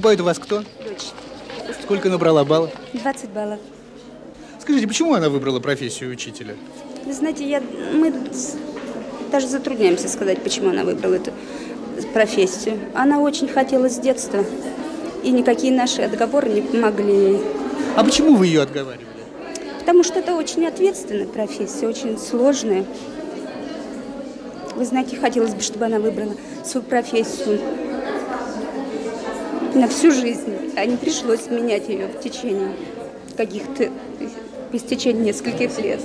Поступает у вас кто? Дочь. Сколько набрала баллов? 20 баллов. Скажите, почему она выбрала профессию учителя? Вы знаете, я, мы даже затрудняемся сказать, почему она выбрала эту профессию. Она очень хотела с детства, и никакие наши отговоры не помогли ей. А почему вы ее отговаривали? Потому что это очень ответственная профессия, очень сложная. Вы знаете, хотелось бы, чтобы она выбрала свою профессию на всю жизнь, а не пришлось менять ее в течение каких-то, по истечении нескольких лет.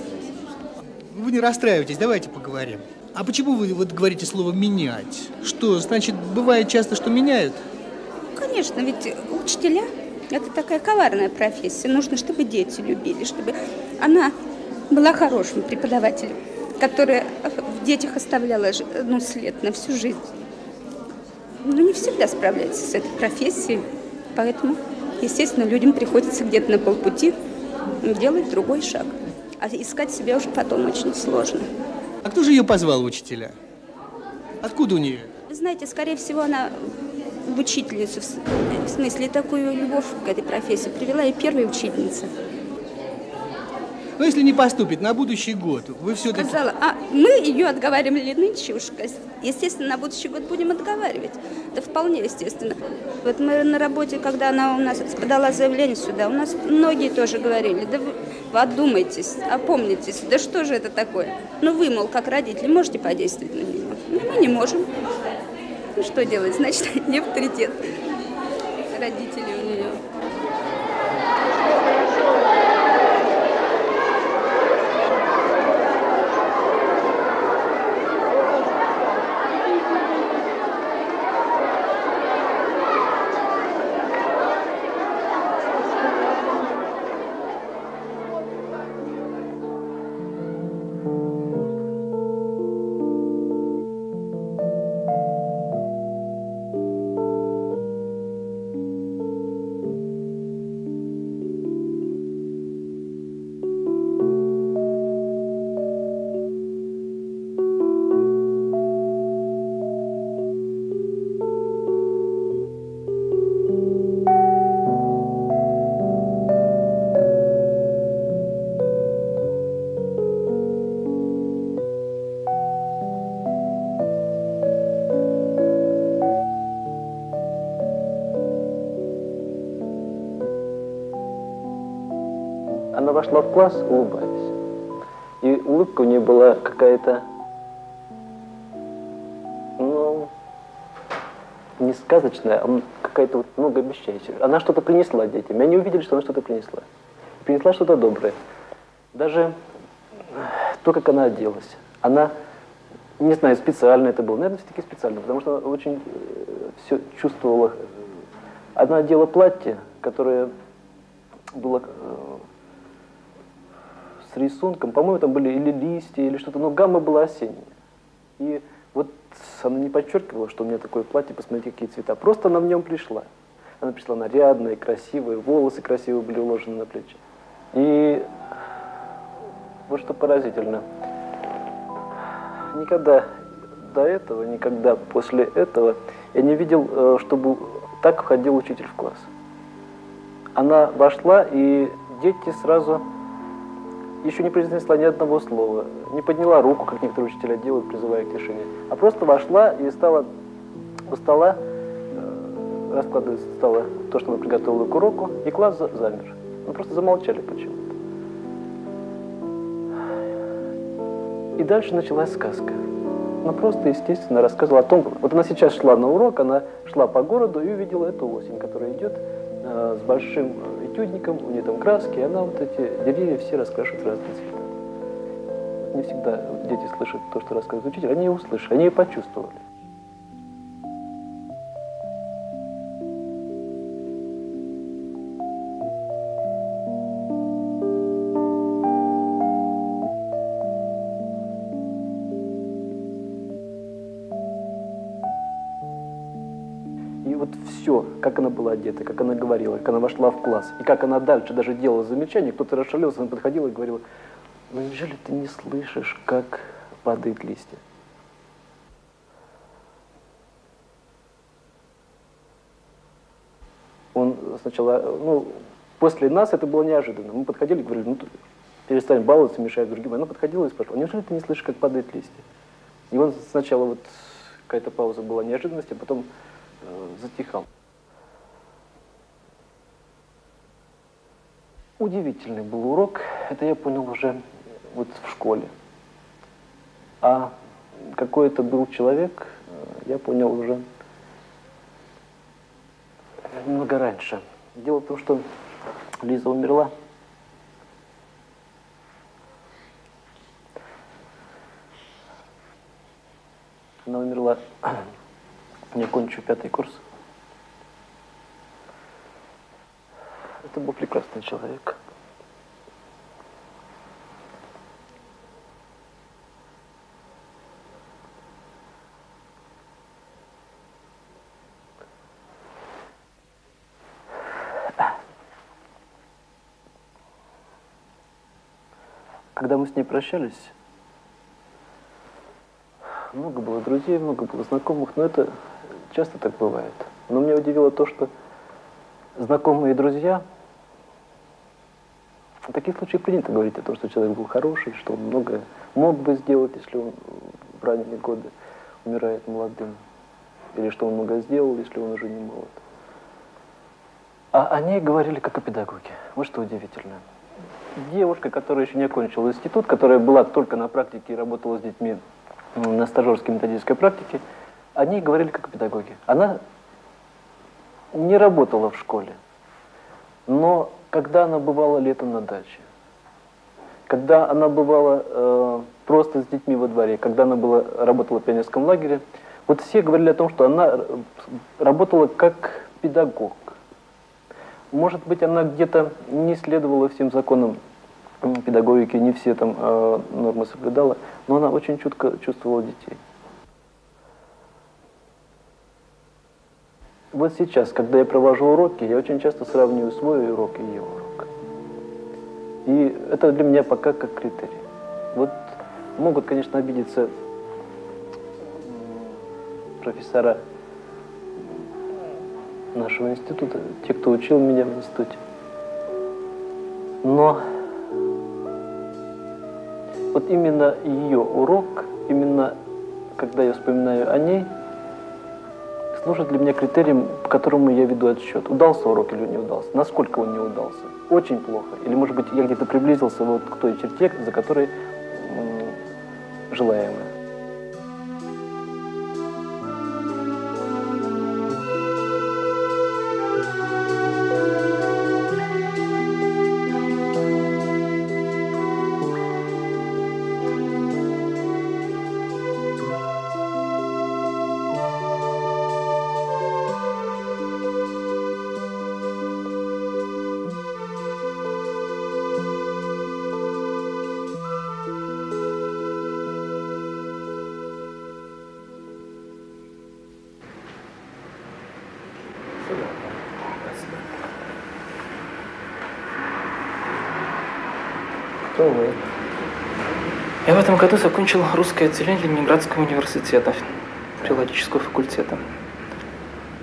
Вы не расстраивайтесь, давайте поговорим. А почему вы вот говорите слово «менять»? Что, значит, бывает часто, что меняют? Конечно, ведь учителя – это такая коварная профессия. Нужно, чтобы дети любили, чтобы она была хорошим преподавателем, которая в детях оставляла ну, след на всю жизнь. Но не всегда справляется с этой профессией, поэтому, естественно, людям приходится где-то на полпути делать другой шаг. А искать себя уже потом очень сложно. А кто же ее позвал учителя? Откуда у нее? Вы знаете, скорее всего, она в учительницу, в с- в смысле, такую любовь к этой профессии привела и первая учительница. Ну, если не поступит на будущий год, вы все-таки... Сказала, а мы ее отговаривали нынче уж. Естественно, на будущий год будем отговаривать. Это вполне естественно. Вот мы на работе, когда она у нас подала заявление сюда, у нас многие тоже говорили, да вы, вы одумайтесь, опомнитесь, да что же это такое? Ну вы, мол, как родители, можете подействовать на нее? Ну, мы не можем. Ну что делать? Значит, не авторитет родителей у нее. Вошла в класс, улыбаясь. И улыбка у нее была какая-то, ну, не сказочная, а какая-то вот многообещающая. Она что-то принесла детям. Они увидели, что она что-то принесла. Принесла что-то доброе. Даже то, как она оделась. Она, не знаю, специально это было. Наверное, все-таки специально, потому что она очень все чувствовала. Она одела платье, которое было э, рисунком, по-моему, там были или листья, или что-то, но гамма была осенняя. И вот она не подчеркивала, что у меня такое платье, посмотрите, какие цвета. Просто она в нем пришла. Она пришла нарядная, красивая, волосы красиво были уложены на плечи. И вот что поразительно. Никогда до этого, никогда после этого я не видел, э, чтобы так входил учитель в класс. Она вошла, и дети сразу еще не произнесла ни одного слова, не подняла руку, как некоторые учителя делают, призывая к тишине, а просто вошла и стала у стола, э, раскладывать стола то, что она приготовила к уроку, и класс за- замер. Мы просто замолчали почему-то. И дальше началась сказка. Она просто, естественно, рассказывала о том, вот она сейчас шла на урок, она шла по городу и увидела эту осень, которая идет э, с большим э, этюдником, у нее там краски, и она вот эти деревья все раскрашивает в разные цвета. Не всегда дети слышат то, что рассказывает учитель, они услышали, они ее почувствовали. Была одета, как она говорила, как она вошла в класс, и как она дальше даже делала замечания, кто-то расшалился, она подходила и говорила, ну неужели ты не слышишь, как падают листья? Он сначала, ну, после нас это было неожиданно. Мы подходили и говорили, ну, перестань баловаться, мешая другим. Она подходила и спрашивала, неужели ты не слышишь, как падают листья? И он сначала вот какая-то пауза была неожиданности, а потом э, затихал. Удивительный был урок, это я понял уже вот в школе. А какой это был человек, э, я понял уже много раньше. Дело в том, что Лиза умерла. Она умерла, не кончу пятый курс. Это был прекрасный человек. Когда мы с ней прощались, много было друзей, много было знакомых, но это часто так бывает. Но меня удивило то, что знакомые друзья, таких случаях принято говорить о том, что человек был хороший, что он многое мог бы сделать, если он в ранние годы умирает молодым, или что он много сделал, если он уже не молод. А они говорили как о педагоге. Вот что удивительно. Девушка, которая еще не окончила институт, которая была только на практике и работала с детьми на стажерской методической практике, они говорили как педагоги. Она не работала в школе, но когда она бывала летом на даче, когда она бывала э, просто с детьми во дворе, когда она была, работала в пионерском лагере, вот все говорили о том, что она работала как педагог. Может быть, она где-то не следовала всем законам педагогики, не все там э, нормы соблюдала, но она очень чутко чувствовала детей. Вот сейчас, когда я провожу уроки, я очень часто сравниваю свой урок и ее урок. И это для меня пока как критерий. Вот могут, конечно, обидеться профессора нашего института, те, кто учил меня в институте. Но вот именно ее урок, именно когда я вспоминаю о ней, служит для меня критерием, по которому я веду отсчет. Удался урок или не удался? Насколько он не удался? Очень плохо. Или, может быть, я где-то приблизился вот к той черте, за которой желаемое. Кто вы? Я в этом году закончил русское отделение Ленинградского университета, филологического факультета.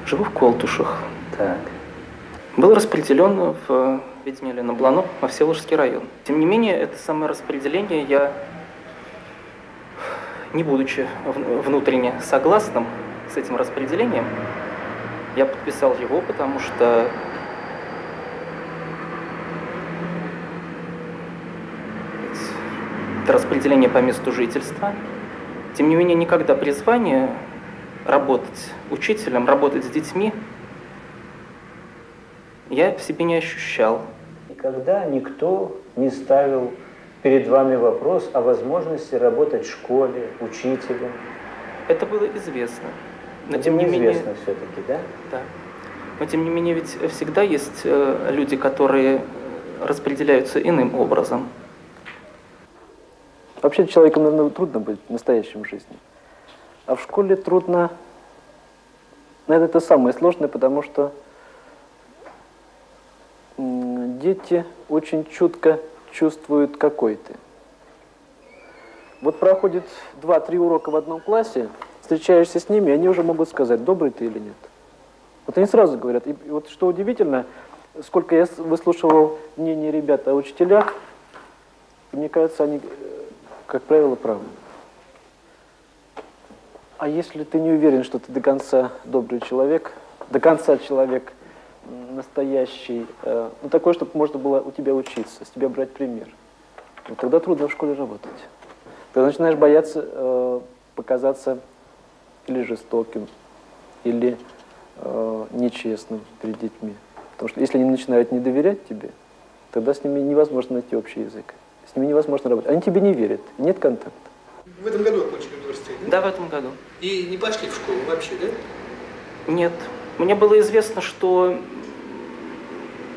Живу в Колтушах. Так. Был распределен в видение Лена Блано во Всеволожский район. Тем не менее, это самое распределение я, не будучи внутренне согласным с этим распределением, я подписал его, потому что это распределение по месту жительства. Тем не менее, никогда призвание работать учителем, работать с детьми я в себе не ощущал. Никогда никто не ставил перед вами вопрос о возможности работать в школе, учителем? Это было известно. Но Это тем не менее все-таки, да? Да. Но тем не менее ведь всегда есть э, люди, которые распределяются иным образом. Вообще человеком, наверное, трудно быть в настоящем жизни. А в школе трудно Наверное, это самое сложное, потому что дети очень чутко чувствуют, какой ты. Вот проходит 2-3 урока в одном классе, встречаешься с ними, они уже могут сказать, добрый ты или нет. Вот они сразу говорят. И вот что удивительно, сколько я выслушивал мнение ребят о учителях, мне кажется, они, как правило, правы. А если ты не уверен, что ты до конца добрый человек, до конца человек настоящий, э, ну такой, чтобы можно было у тебя учиться, с тебя брать пример, вот тогда трудно в школе работать. Ты начинаешь бояться э, показаться или жестоким, или э, нечестным перед детьми. Потому что если они начинают не доверять тебе, тогда с ними невозможно найти общий язык. С ними невозможно работать. Они тебе не верят, нет контакта. В этом году окончили университет, да? Да, в этом году. И не пошли в школу вообще, да? Нет. Мне было известно, что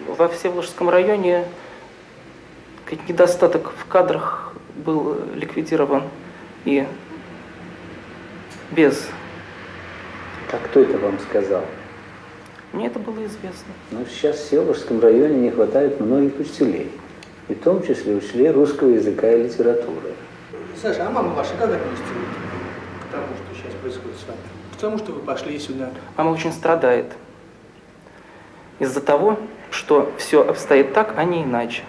во Всеволожском районе недостаток в кадрах был ликвидирован и без. А кто это вам сказал? Мне это было известно. Ну, сейчас в Всеволожском районе не хватает многих учителей, и в том числе учителей русского языка и литературы. Саша, а мама ваша как относится к тому, что сейчас происходит с вами? К тому, что вы пошли сюда? Мама очень страдает из-за того, что все обстоит так, а не иначе.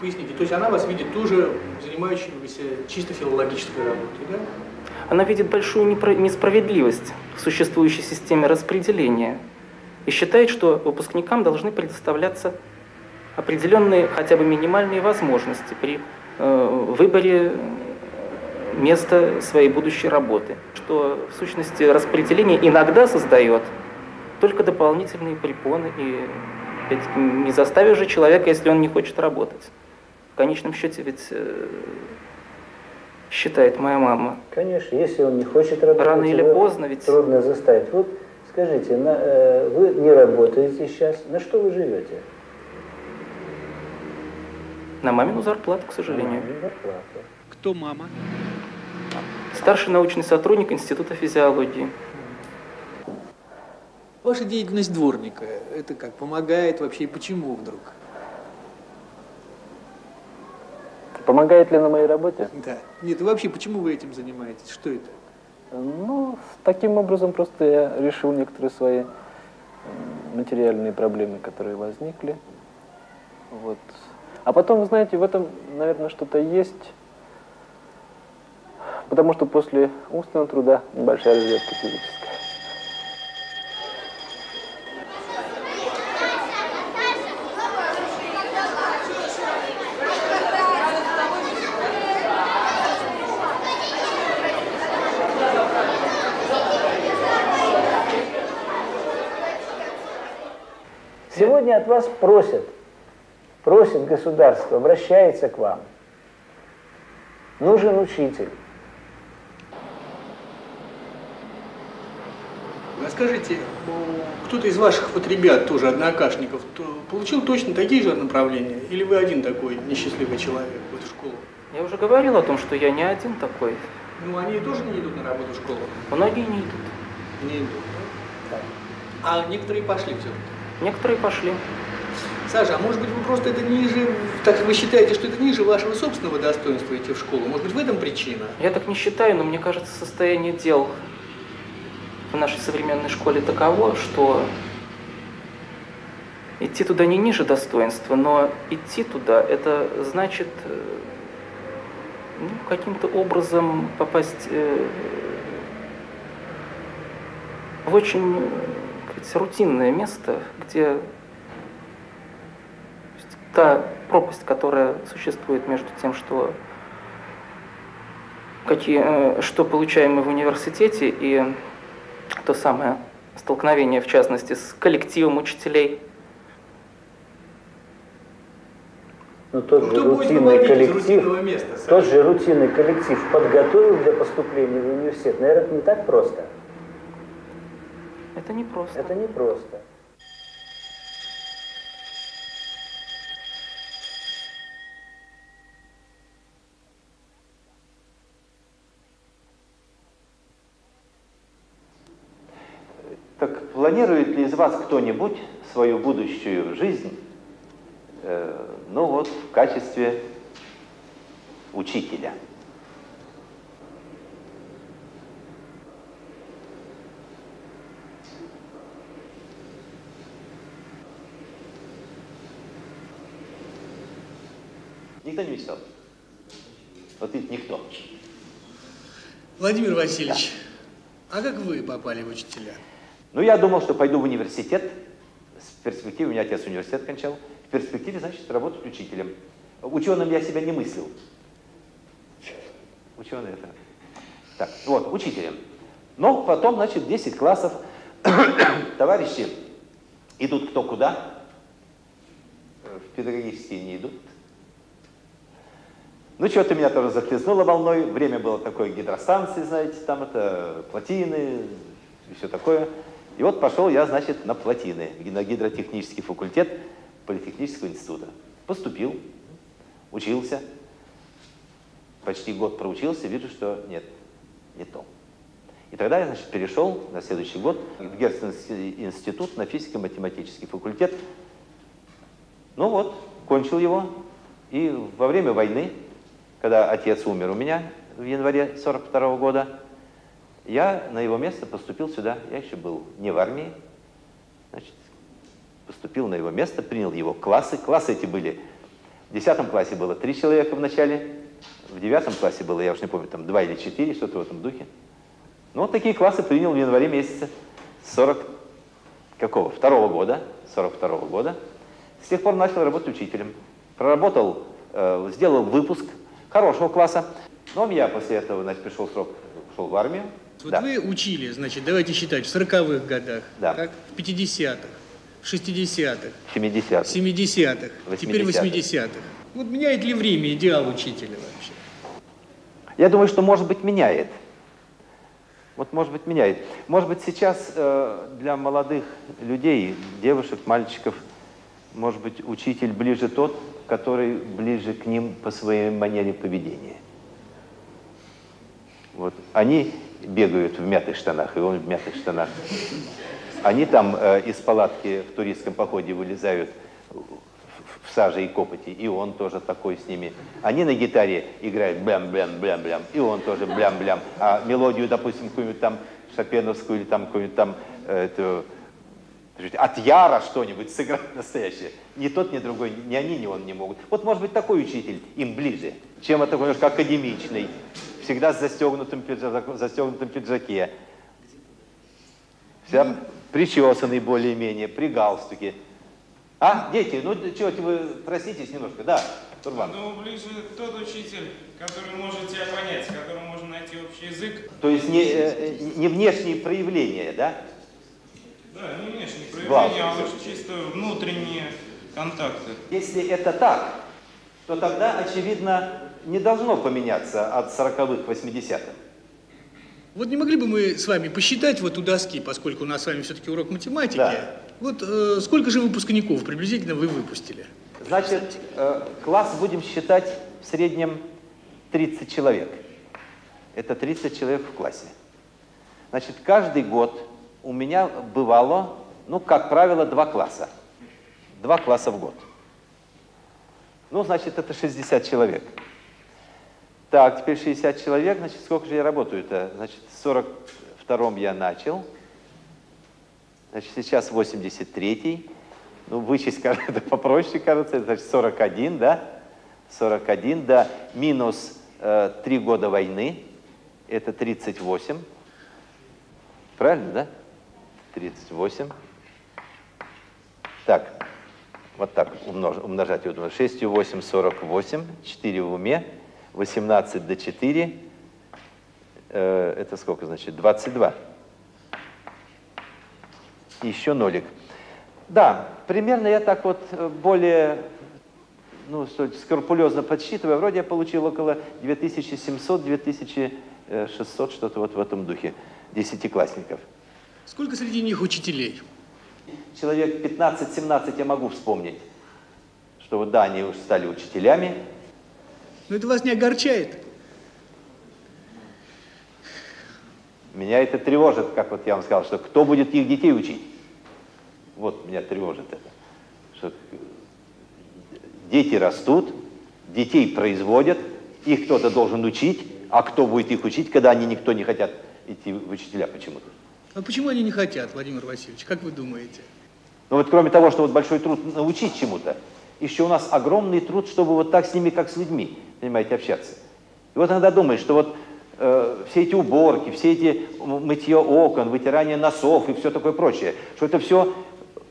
Поясните, то есть она вас видит тоже занимающимся чисто филологической работой, да? Она видит большую несправедливость в существующей системе распределения и считает, что выпускникам должны предоставляться определенные хотя бы минимальные возможности при э, выборе места своей будущей работы, что в сущности распределение иногда создает только дополнительные препоны и не заставишь же человека, если он не хочет работать. В конечном счете ведь э, считает моя мама. Конечно, если он не хочет работать, рано или поздно ведь трудно заставить. Вот скажите, на, э, вы не работаете сейчас, на что вы живете? На мамину зарплату, к сожалению. На зарплату. Кто мама? Старший научный сотрудник Института физиологии. Ваша деятельность дворника, это как, помогает вообще и почему вдруг? Помогает ли на моей работе? Да. Нет, вообще, почему вы этим занимаетесь? Что это? Ну, таким образом просто я решил некоторые свои материальные проблемы, которые возникли. Вот. А потом, знаете, в этом, наверное, что-то есть, потому что после умственного труда небольшая разведка физическая. Сегодня от вас просят просит государство, обращается к вам. Нужен учитель. Расскажите, кто-то из ваших вот ребят, тоже однокашников, получил точно такие же направления? Или вы один такой несчастливый человек в эту школу? Я уже говорил о том, что я не один такой. Ну, они тоже не идут на работу в школу? Многие не идут. Не идут, да? А некоторые пошли все-таки? Некоторые пошли. Саша, а может быть вы просто это ниже, так вы считаете, что это ниже вашего собственного достоинства идти в школу? Может быть в этом причина? Я так не считаю, но мне кажется, состояние дел в нашей современной школе таково, что идти туда не ниже достоинства, но идти туда это значит э, ну, каким-то образом попасть э, в очень сказать, рутинное место, где та пропасть, которая существует между тем, что, какие, э, что получаем мы в университете, и то самое столкновение, в частности, с коллективом учителей. Но тот же рутинный коллектив, места, тот же рутинный коллектив подготовил для поступления в университет. Наверное, это не так просто. Это непросто. Это непросто. Так планирует ли из вас кто-нибудь свою будущую жизнь, э, ну вот, в качестве учителя? Никто не мечтал? Вот ведь никто. Владимир Васильевич, а как вы попали в учителя? Ну, я думал, что пойду в университет. В перспективе, у меня отец университет кончал. В перспективе, значит, работать учителем. Ученым я себя не мыслил. Ученый это... Так, вот, учителем. Но потом, значит, 10 классов. Товарищи идут кто куда. В педагогические не идут. Ну, что-то меня тоже захлестнуло волной. Время было такое гидростанции, знаете, там это плотины и все такое. И вот пошел я, значит, на плотины, на гидротехнический факультет Политехнического института. Поступил, учился, почти год проучился, вижу, что нет, не то. И тогда я, значит, перешел на следующий год в Герценский институт на физико-математический факультет. Ну вот, кончил его. И во время войны когда отец умер у меня в январе 42 -го года, я на его место поступил сюда. Я еще был не в армии. Значит, поступил на его место, принял его классы. Классы эти были... В 10 классе было три человека в начале, в девятом классе было, я уж не помню, там два или четыре, что-то в этом духе. Ну, вот такие классы принял в январе месяце 40 какого? Второго года, 42 -го года. С тех пор начал работать учителем. Проработал, э, сделал выпуск хорошего класса. Но я после этого, значит, пришел срок, ушел в армию. Вот да. вы учили, значит, давайте считать, в 40-х годах, да. так, в 50-х, в 60-х, 70-х, 70-х, теперь 80-х. Вот меняет ли время идеал учителя вообще? Я думаю, что, может быть, меняет. Вот, может быть, меняет. Может быть, сейчас э, для молодых людей, девушек, мальчиков, может быть, учитель ближе тот, который ближе к ним по своей манере поведения. Вот. Они бегают в мятых штанах, и он в мятых штанах. Они там э, из палатки в туристском походе вылезают в саже и копоти, и он тоже такой с ними. Они на гитаре играют блям-блям-блям-блям, и он тоже блям-блям. А мелодию, допустим, какую-нибудь там шопеновскую или там какую-нибудь там э, эту, от Яра что-нибудь сыграть настоящее. Ни тот, ни другой, ни они, ни он не могут. Вот, может быть, такой учитель им ближе, чем это немножко академичный, всегда с застегнутым, пиджак, застегнутым пиджаке, вся причесанный более-менее, при галстуке. А, дети, ну чего вы проститесь немножко, да, Турбан? Ну, ближе тот учитель, который может тебя понять, с которым можно найти общий язык. То есть не, э, не внешние проявления, да? Да, не внешние проявления, а лишь чисто внутренние контакты. Если это так, то тогда, очевидно, не должно поменяться от 40-х к 80-м. Вот не могли бы мы с вами посчитать вот у доски, поскольку у нас с вами все-таки урок математики, да. вот э, сколько же выпускников приблизительно вы выпустили? Значит, э, класс будем считать в среднем 30 человек. Это 30 человек в классе. Значит, каждый год у меня бывало, ну, как правило, два класса. Два класса в год. Ну, значит, это 60 человек. Так, теперь 60 человек, значит, сколько же я работаю-то? Значит, в 42-м я начал. Значит, сейчас 83-й. Ну, вычесть, это попроще, кажется, это значит 41, да? 41, да, минус э, 3 года войны, это 38. Правильно, да? 38. Так, вот так умнож, умножать. 6 и 8, 48, 4 в уме, 18 до 4, э, это сколько значит? 22. И еще нолик. Да, примерно я так вот э, более ну, скрупулезно подсчитывая, вроде я получил около 2700-2600, что-то вот в этом духе, десятиклассников. Сколько среди них учителей? Человек 15-17 я могу вспомнить, что вот да, они уже стали учителями. Но это вас не огорчает? Меня это тревожит, как вот я вам сказал, что кто будет их детей учить? Вот меня тревожит это. Что дети растут, детей производят, их кто-то должен учить, а кто будет их учить, когда они никто не хотят идти в учителя почему-то? А почему они не хотят, Владимир Васильевич? Как вы думаете? Ну вот кроме того, что вот большой труд научить чему-то, еще у нас огромный труд, чтобы вот так с ними, как с людьми, понимаете, общаться. И вот иногда думаешь, что вот э, все эти уборки, все эти мытье окон, вытирание носов и все такое прочее, что это все,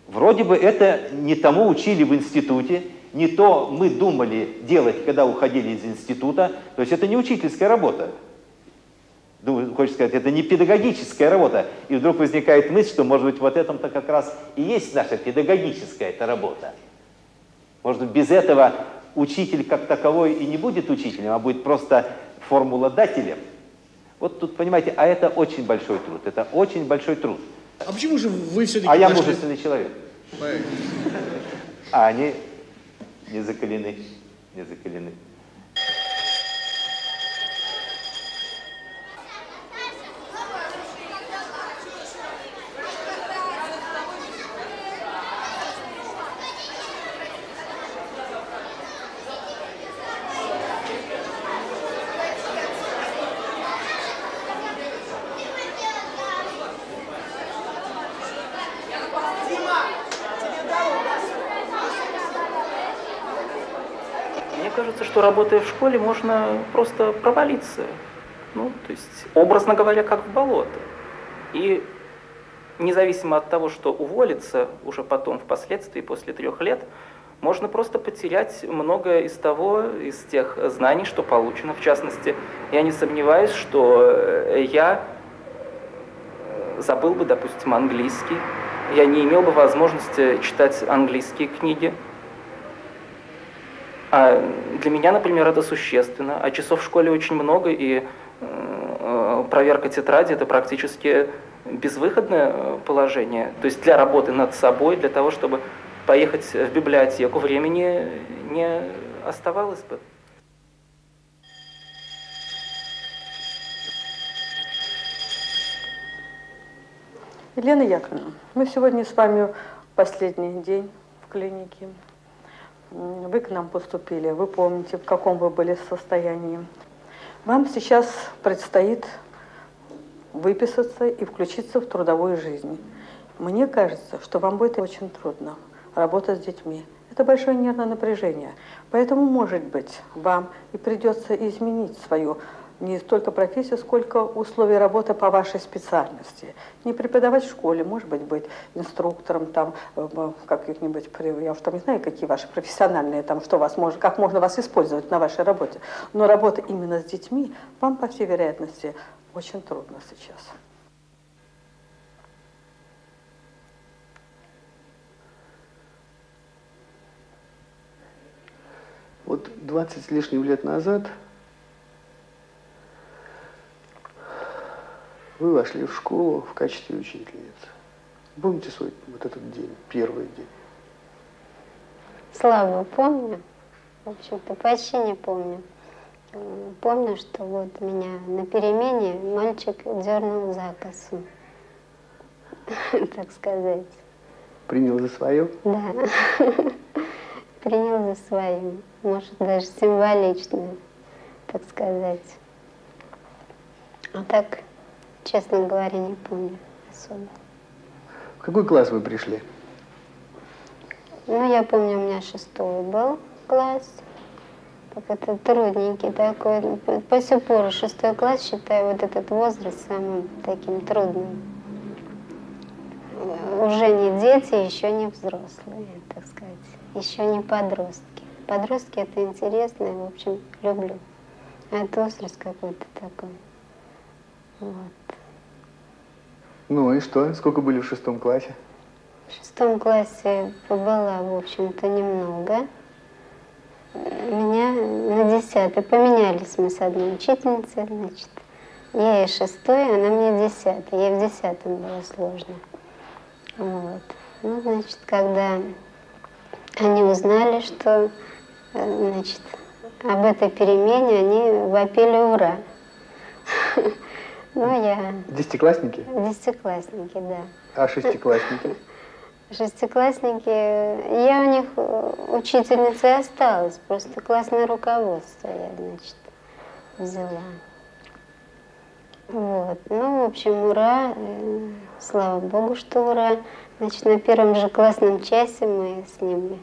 вроде бы это не тому учили в институте, не то мы думали делать, когда уходили из института, то есть это не учительская работа. Думаю, хочется сказать, это не педагогическая работа. И вдруг возникает мысль, что, может быть, вот этом-то как раз и есть наша педагогическая эта работа. Может быть, без этого учитель как таковой и не будет учителем, а будет просто формулодателем. Вот тут, понимаете, а это очень большой труд, это очень большой труд. А почему же вы все-таки... А я мужественный человек. А они не закалены, не закалены. Что работая в школе, можно просто провалиться. Ну, то есть, образно говоря, как в болото. И независимо от того, что уволиться уже потом, впоследствии, после трех лет, можно просто потерять многое из того, из тех знаний, что получено. В частности, я не сомневаюсь, что э, я э, забыл бы, допустим, английский, я не имел бы возможности читать английские книги, а для меня, например, это существенно. А часов в школе очень много, и э, проверка тетради – это практически безвыходное э, положение. То есть для работы над собой, для того, чтобы поехать в библиотеку, времени не оставалось бы. Елена Яковлевна, мы сегодня с вами последний день в клинике. Вы к нам поступили, вы помните, в каком вы были состоянии. Вам сейчас предстоит выписаться и включиться в трудовую жизнь. Мне кажется, что вам будет очень трудно работать с детьми. Это большое нервное напряжение. Поэтому, может быть, вам и придется изменить свою не столько профессию, сколько условия работы по вашей специальности. Не преподавать в школе, может быть, быть инструктором, там, э, как-нибудь, я уж там не знаю, какие ваши профессиональные, там, что вас может, как можно вас использовать на вашей работе. Но работа именно с детьми вам, по всей вероятности, очень трудно сейчас. Вот 20 с лишним лет назад Вы вошли в школу в качестве учительницы. Помните свой вот этот день, первый день? Слабо помню. В общем-то, почти не помню. Помню, что вот меня на перемене мальчик дернул за косу, так сказать. Принял за свое? Да, принял за свое. Может, даже символично, так сказать. А так Честно говоря, не помню особо. В какой класс вы пришли? Ну, я помню, у меня шестой был класс. Так это трудненький такой. По сих пор шестой класс считаю вот этот возраст самым таким трудным. Уже не дети, еще не взрослые, так сказать. Еще не подростки. Подростки это интересно, в общем, люблю. А это возраст какой-то такой. Вот. Ну и что? Сколько были в шестом классе? В шестом классе побыла, в общем-то, немного. Меня на десятый поменялись мы с одной учительницей, значит. Я ей шестой, она мне десятый. Ей в десятом было сложно. Вот. Ну, значит, когда они узнали, что, значит, об этой перемене, они вопили «Ура!». Ну, я... Десятиклассники? Десятиклассники, да. А шестиклассники? Шестиклассники, я у них э, учительницей осталась, просто классное руководство я, значит, взяла. Вот. Ну, в общем, ура, э, слава богу, что ура. Значит, на первом же классном часе мы с ними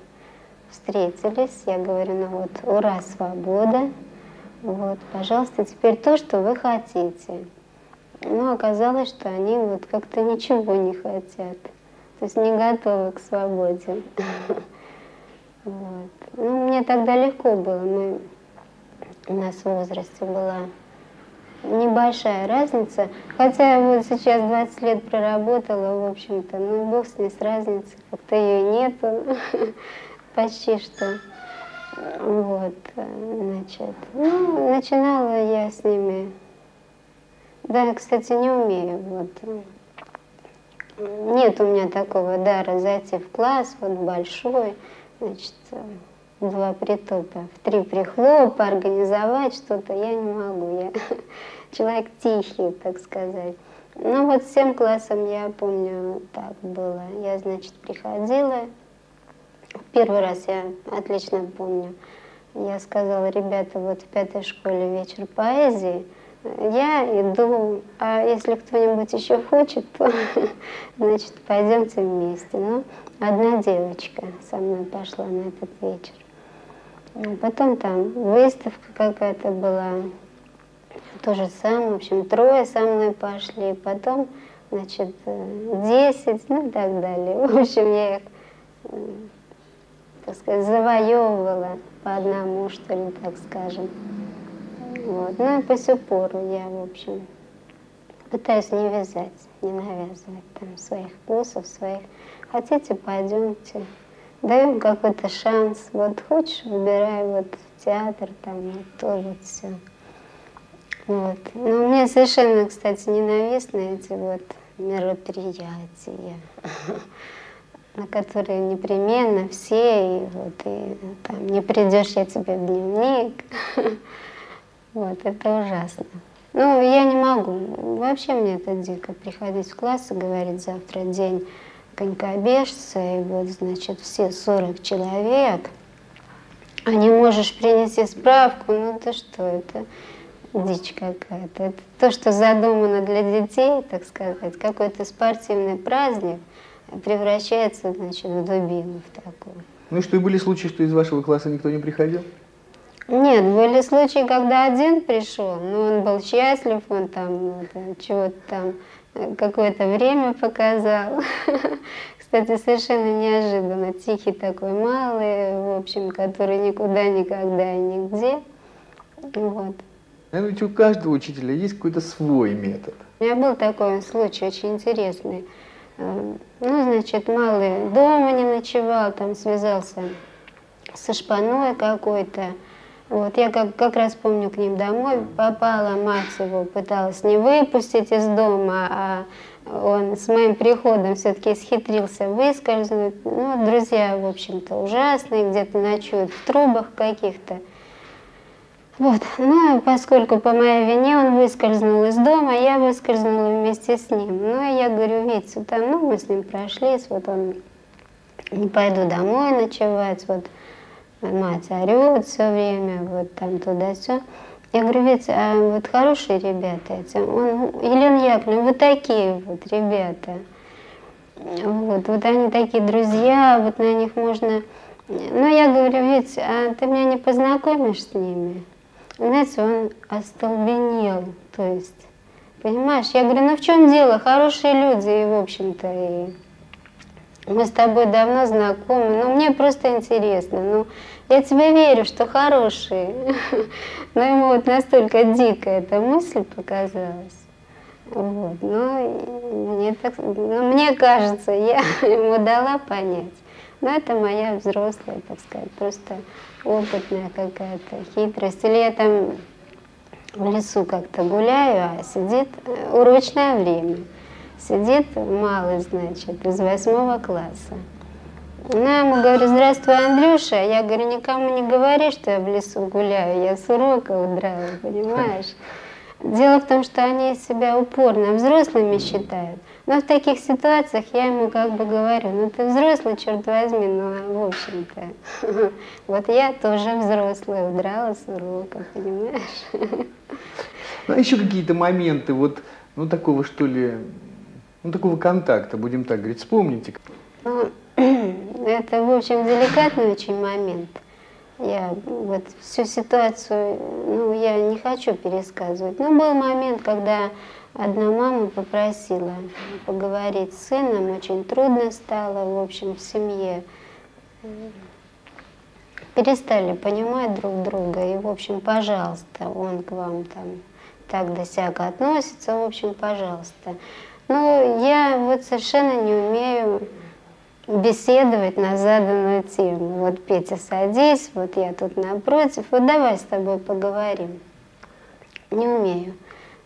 встретились. Я говорю, ну вот, ура, свобода. Вот, пожалуйста, теперь то, что вы хотите. Ну, оказалось, что они вот как-то ничего не хотят. То есть не готовы к свободе. Вот. Ну, мне тогда легко было. Мы, у нас в возрасте была небольшая разница. Хотя вот сейчас 20 лет проработала, в общем-то, ну, бог с ней с разницей. Как-то ее нету почти что. Вот, значит, ну, начинала я с ними, да, кстати, не умею, вот, нет у меня такого дара зайти в класс, вот большой, значит, два притопа, в три прихлопа, организовать что-то я не могу, я человек тихий, так сказать. Ну вот всем классом я помню, так было, я, значит, приходила, Первый раз я отлично помню. Я сказала, ребята, вот в пятой школе вечер поэзии, я иду, а если кто-нибудь еще хочет, то, значит, пойдемте вместе. Ну, одна девочка со мной пошла на этот вечер. А потом там выставка какая-то была, то же самое, в общем, трое со мной пошли, потом, значит, десять, ну и так далее. В общем, я их так сказать, завоевывала по одному, что ли, так скажем. Вот. Ну по сих пор я, в общем, пытаюсь не вязать, не навязывать там своих вкусов, своих. Хотите, пойдемте. Даем какой-то шанс. Вот хочешь, выбирай вот в театр, там, вот то, вот все. Вот. Но мне совершенно, кстати, ненавистны эти вот мероприятия. на которые непременно все, и вот и там не придешь я тебе в дневник. Вот, это ужасно. Ну, я не могу. Вообще мне это дико. Приходить в класс и говорить, завтра день конькобежца, и вот, значит, все 40 человек, а не можешь принести справку, ну это что, это дичь какая-то. Это то, что задумано для детей, так сказать, какой-то спортивный праздник – превращается, значит, в дубину в такую. Ну и что, и были случаи, что из вашего класса никто не приходил? Нет, были случаи, когда один пришел, но он был счастлив, он там чего-то там э, какое-то время показал. Кстати, совершенно неожиданно, тихий такой малый, в общем, который никуда, никогда и нигде. Вот. Наверное, ведь у каждого учителя есть какой-то свой метод. У меня был такой случай очень интересный. Э, ну, значит, малый дома не ночевал, там связался со шпаной какой-то. Вот, я как, как раз помню, к ним домой попала, мать его пыталась не выпустить из дома, а он с моим приходом все-таки исхитрился выскользнуть. Ну, друзья, в общем-то, ужасные, где-то ночуют в трубах каких-то. Вот. Ну, поскольку по моей вине он выскользнул из дома, я выскользнула вместе с ним. Ну, я говорю, Витя, там, ну, мы с ним прошлись, вот он, не пойду домой ночевать, вот мать орет все время, вот там туда-все. Я говорю, Витя, а вот хорошие ребята эти, он, Елена Яковлевна, вы такие вот ребята. Вот, вот они такие друзья, вот на них можно... Ну, я говорю, Витя, а ты меня не познакомишь с ними? знаете, он остолбенел, то есть, понимаешь, я говорю, ну в чем дело, хорошие люди, и в общем-то, и мы с тобой давно знакомы, ну мне просто интересно, ну я тебе верю, что хорошие, но ему вот настолько дико эта мысль показалась. Вот. Ну, мне, так, ну, мне кажется, я ему дала понять. Но это моя взрослая, так сказать, просто опытная какая-то хитрость. Или я там в лесу как-то гуляю, а сидит э, урочное время. Сидит малый, значит, из восьмого класса. Она ему говорит, здравствуй, Андрюша. Я говорю, никому не говори, что я в лесу гуляю, я с урока удрала, понимаешь? Дело в том, что они себя упорно взрослыми считают, Но в таких ситуациях я ему как бы говорю, ну ты взрослый, черт возьми, ну в общем-то. Вот я тоже взрослая, удрала с урока, понимаешь? Ну а еще какие-то моменты, вот, ну такого что ли, ну такого контакта, будем так говорить, вспомните. Ну, это, в общем, деликатный очень момент. Я вот всю ситуацию, ну, я не хочу пересказывать. Но был момент, когда одна мама попросила поговорить с сыном, очень трудно стало, в общем, в семье. Перестали понимать друг друга, и, в общем, пожалуйста, он к вам там так да сяко относится, в общем, пожалуйста. Но я вот совершенно не умею беседовать на заданную тему. Вот, Петя, садись, вот я тут напротив, вот давай с тобой поговорим. Не умею.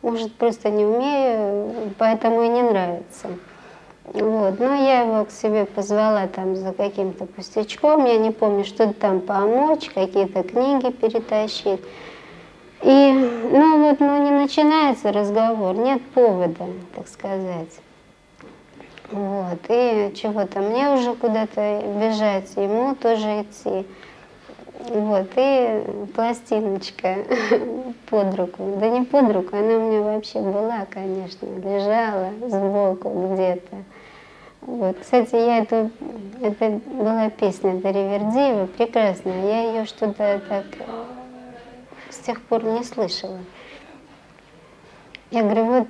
Может, просто не умею, поэтому и не нравится. Вот. Но я его к себе позвала там за каким-то пустячком, я не помню, что-то там помочь, какие-то книги перетащить. И, ну вот, ну не начинается разговор, нет повода, так сказать. Вот, и чего-то мне уже куда-то бежать, ему тоже идти. Вот, и пластиночка под руку. Да не под руку, она у меня вообще была, конечно, лежала сбоку где-то. Вот, кстати, я эту, это была песня Дарьи прекрасная. Я ее что-то так с тех пор не слышала. Я говорю, вот,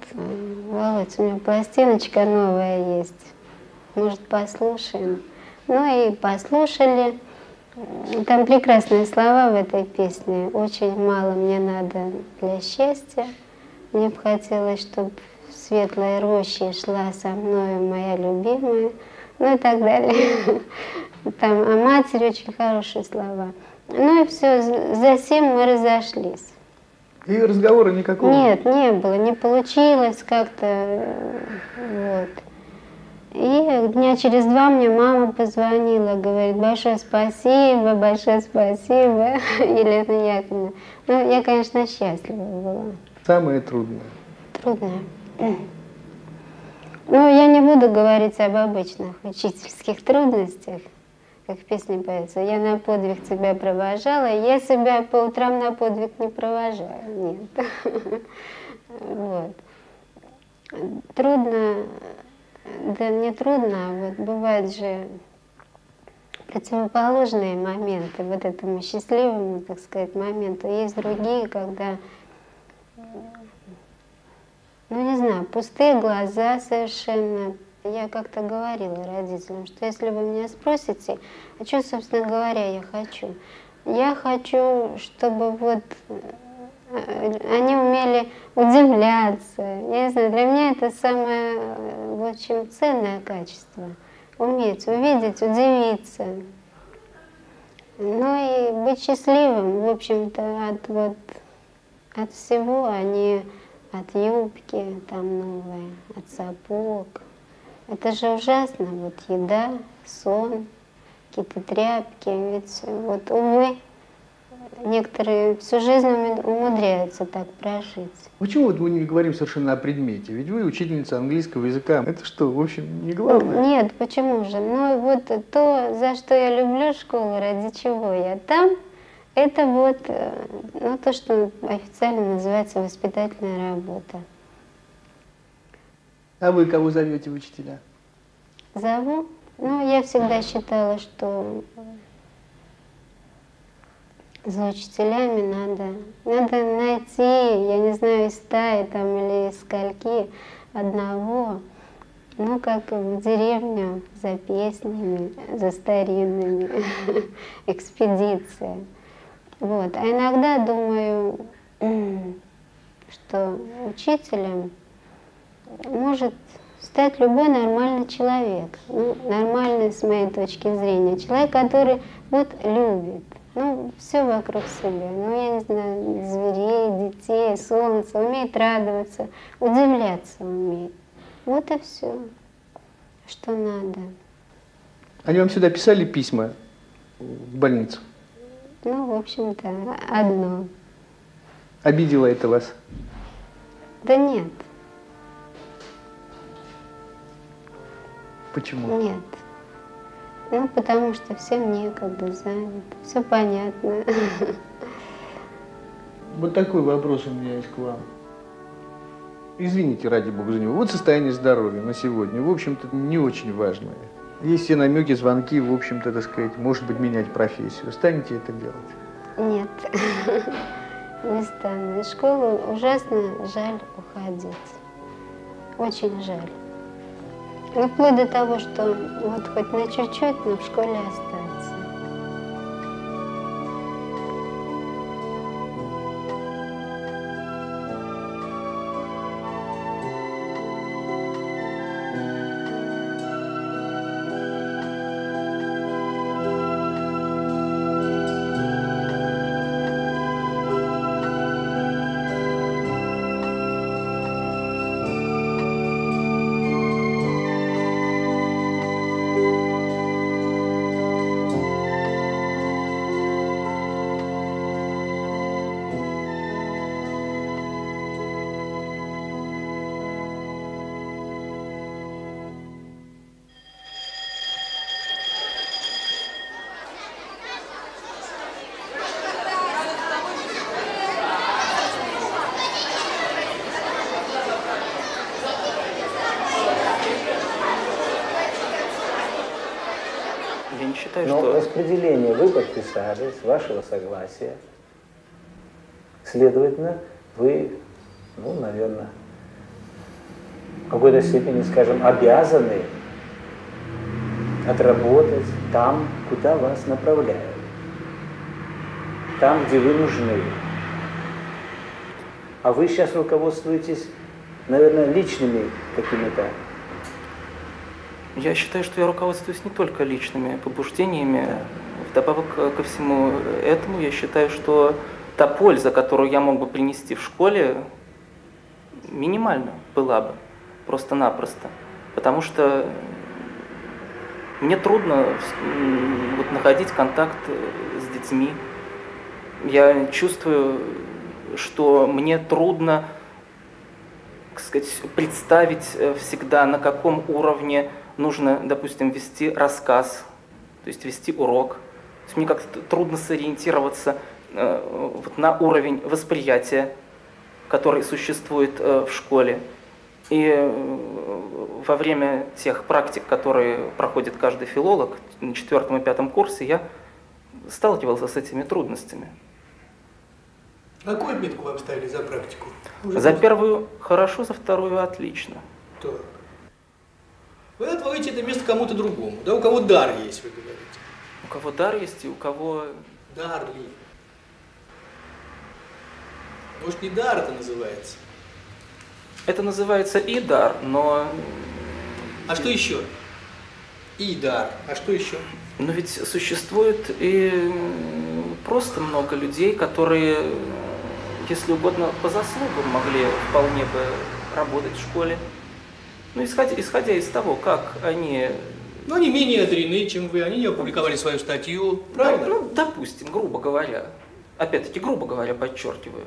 Володь, у меня пластиночка новая есть, может, послушаем? Ну и послушали. Там прекрасные слова в этой песне. Очень мало мне надо для счастья. Мне бы хотелось, чтобы в светлой роще шла со мной моя любимая. Ну и так далее. Там о матери очень хорошие слова. Ну и все, за мы разошлись. И разговора никакого? Нет, не было, не получилось как-то, вот. И дня через два мне мама позвонила, говорит, большое спасибо, большое спасибо, Елена Яковлевна. Ну, я, конечно, счастлива была. Самое трудное? Трудное. Ну, я не буду говорить об обычных учительских трудностях как в песне поется, я на подвиг тебя провожала, я себя по утрам на подвиг не провожаю, нет. Вот. Трудно, да не трудно, а вот бывают же противоположные моменты вот этому счастливому, так сказать, моменту. Есть другие, когда, ну не знаю, пустые глаза совершенно, я как-то говорила родителям, что если вы меня спросите, а что, собственно говоря, я хочу? Я хочу, чтобы вот э, они умели удивляться. Я не знаю, для меня это самое, э, в общем, ценное качество. Уметь увидеть, удивиться. Ну и быть счастливым, в общем-то, от, вот, от всего, а не от юбки там новой, от сапог. Это же ужасно, вот еда, сон, какие-то тряпки. Ведь вот, увы, некоторые всю жизнь умудряются так прожить. Почему вот мы не говорим совершенно о предмете? Ведь вы учительница английского языка. Это что, в общем, не главное? Нет, почему же? Ну вот то, за что я люблю школу, ради чего я там, это вот э, ну, то, что официально называется воспитательная работа. А вы кого зовете учителя? Зову? Ну, я всегда считала, что за учителями надо, надо найти, я не знаю, из стаи там или из скольки, одного, ну, как в деревню за песнями, за старинными, экспедиция. Вот. А иногда думаю, что учителем может стать любой нормальный человек. Ну, нормальный с моей точки зрения. Человек, который вот любит. Ну, все вокруг себя. Ну, я не знаю, зверей, детей, солнце, умеет радоваться, удивляться умеет. Вот и все, что надо. Они вам сюда писали письма в больницу? Ну, в общем-то, одно. Обидело это вас? Да нет. Почему? Нет. Ну, потому что всем некогда занято. Все понятно. Вот такой вопрос у меня есть к вам. Извините, ради бога за него. Вот состояние здоровья на сегодня, в общем-то, не очень важное. Есть все намеки, звонки, в общем-то, так сказать, может быть, менять профессию. Станете это делать? Нет, не стану. Из школы ужасно жаль уходить. Очень жаль. Вплоть до того, что вот хоть на чуть-чуть, но в школе остаться. Распределение вы подписали с вашего согласия. Следовательно, вы, ну, наверное, в какой-то степени, скажем, обязаны отработать там, куда вас направляют, там, где вы нужны. А вы сейчас руководствуетесь, наверное, личными какими-то я считаю, что я руководствуюсь не только личными побуждениями. Вдобавок ко всему этому, я считаю, что та польза, которую я мог бы принести в школе, минимальна была бы, просто-напросто. Потому что мне трудно вот, находить контакт с детьми. Я чувствую, что мне трудно так сказать, представить э, всегда, на каком уровне нужно, допустим, вести рассказ, то есть вести урок. То есть мне как-то трудно сориентироваться э, вот на уровень восприятия, который существует э, в школе. И э, во время тех практик, которые проходит каждый филолог на четвертом и пятом курсе, я сталкивался с этими трудностями. Какую отметку вам ставили за практику? Уже за первую хорошо, за вторую отлично. Так. Вы отводите это место кому-то другому, да, у кого дар есть, вы говорите. У кого дар есть и у кого... Дар ли? Может, не дар это называется? Это называется и дар, но... А что еще? И дар. А что еще? Но ведь существует и просто много людей, которые, если угодно, по заслугам могли вполне бы работать в школе. Ну, исходя, исходя из того, как они... Ну, они менее одарены, чем вы, они не опубликовали свою статью, правильно? Да, ну, допустим, грубо говоря. Опять-таки, грубо говоря, подчеркиваю.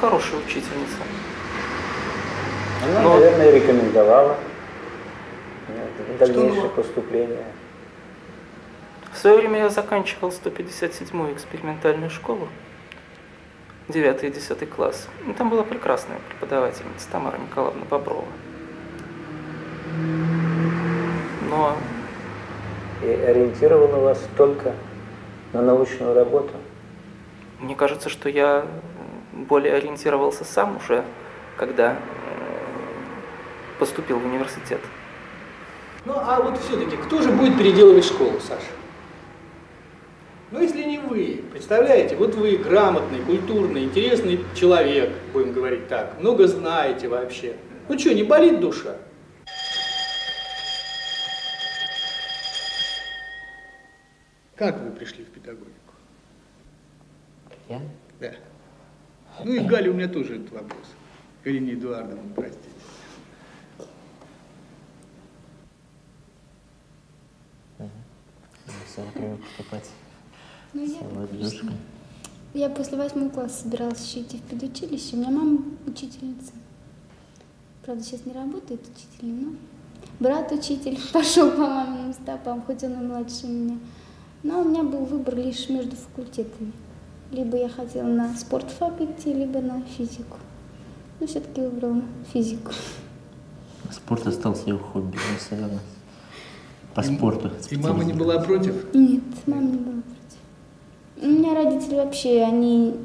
Хорошая учительница. Она, Но... наверное, рекомендовала дальнейшее поступление. В свое время я заканчивал 157-ю экспериментальную школу, 9 и 10 класс. Ну, там была прекрасная преподавательница Тамара Николаевна Боброва. Но... И ориентировала вас только на научную работу? Мне кажется, что я более ориентировался сам уже, когда поступил в университет. Ну, а вот все-таки, кто же будет переделывать школу, Саша? Ну, если не вы, представляете, вот вы грамотный, культурный, интересный человек, будем говорить так, много знаете вообще. Ну что, не болит душа? Как вы пришли в педагогику? Я? Да. Ну и Галя, у меня тоже этот вопрос. Галине Эдуардовне, простите. Я привык ну, я, я после восьмого класса собиралась еще идти в педучилище. У меня мама учительница. Правда, сейчас не работает учителем, но брат учитель пошел по маминым стопам, хоть он и младше меня. Но у меня был выбор лишь между факультетами. Либо я хотела на спортфак идти, либо на физику. Но все-таки выбрала физику. Спорт остался его хобби, наверное. По спорту. И мама не была против? Нет, мама не была против. У меня родители вообще, они